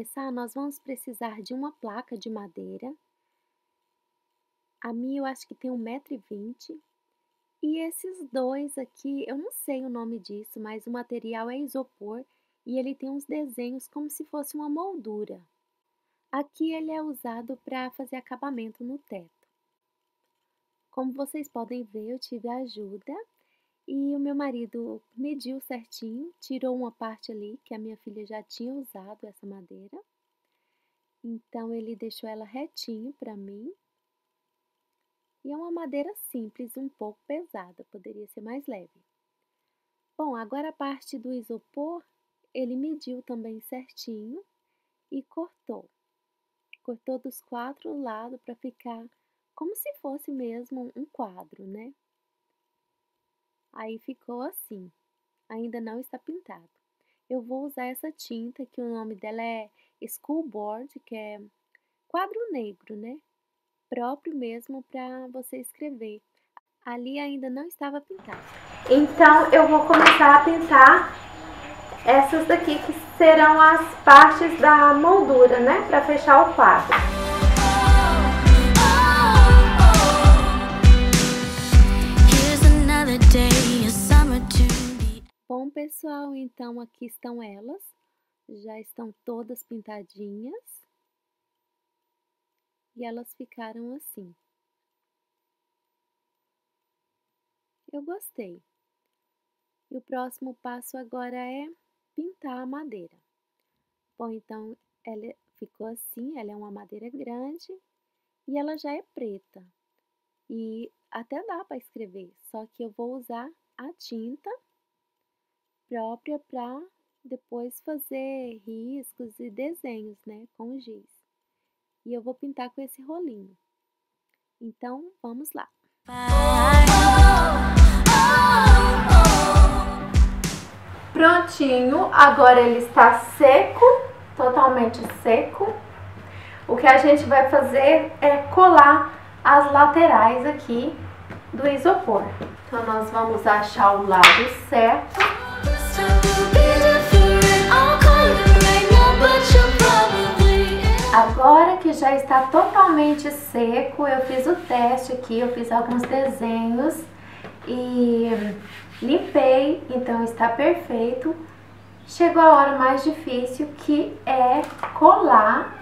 Começar, nós vamos precisar de uma placa de madeira. A minha eu acho que tem 1,20m. E esses dois aqui, eu não sei o nome disso, mas o material é isopor e ele tem uns desenhos como se fosse uma moldura. Aqui ele é usado para fazer acabamento no teto. Como vocês podem ver, eu tive ajuda e o meu marido mediu certinho, tirou uma parte ali que a minha filha já tinha usado essa madeira. Então ele deixou ela retinho para mim. E é uma madeira simples, um pouco pesada, poderia ser mais leve. Bom, agora a parte do isopor, ele mediu também certinho e cortou. Cortou dos quatro lados para ficar como se fosse mesmo um quadro, né? Aí ficou assim. Ainda não está pintado. Eu vou usar essa tinta, que o nome dela é Schoolboard, que é quadro negro, né? Próprio mesmo para você escrever. Ali ainda não estava pintado. Então, eu vou começar a pintar essas daqui, que serão as partes da moldura, né? Para fechar o quadro. Pessoal, então aqui estão elas. Já estão todas pintadinhas. E elas ficaram assim. Eu gostei. E o próximo passo agora é pintar a madeira. Bom, então ela ficou assim, ela é uma madeira grande e ela já é preta. E até dá para escrever, só que eu vou usar a tinta própria para depois fazer riscos e desenhos, né, com giz. E eu vou pintar com esse rolinho. Então, vamos lá. Prontinho, agora ele está seco, totalmente seco. O que a gente vai fazer é colar as laterais aqui do isopor. Então, nós vamos achar o lado certo já está totalmente seco, eu fiz o teste aqui, eu fiz alguns desenhos e limpei, então está perfeito. Chegou a hora mais difícil que é colar,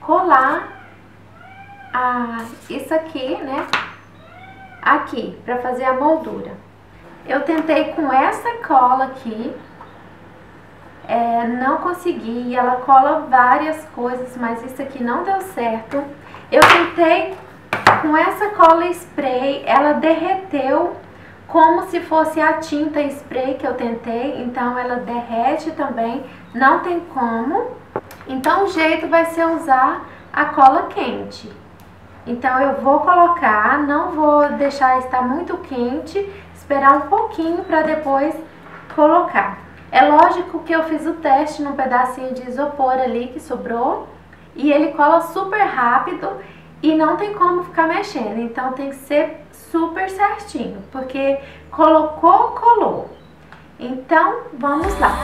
colar a, isso aqui, né, aqui, para fazer a moldura. Eu tentei com essa cola aqui, não consegui, ela cola várias coisas, mas isso aqui não deu certo. Eu tentei com essa cola spray, ela derreteu como se fosse a tinta spray que eu tentei, então ela derrete também, não tem como. Então o jeito vai ser usar a cola quente. Então eu vou colocar, não vou deixar estar muito quente esperar um pouquinho para depois colocar. É lógico que eu fiz o teste num pedacinho de isopor ali que sobrou e ele cola super rápido e não tem como ficar mexendo, então tem que ser super certinho, porque colocou, colou. Então, vamos lá.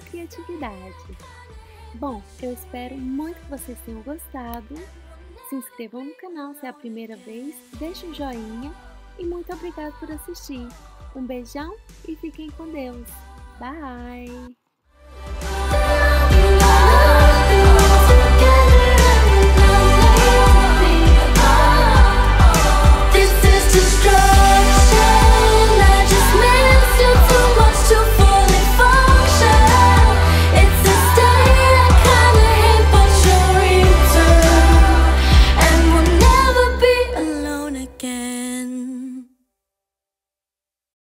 Criatividade. Bom, eu espero muito que vocês tenham gostado. Se inscrevam no canal se é a primeira vez, deixe um joinha e muito obrigada por assistir. Um beijão e fiquem com Deus. Bye!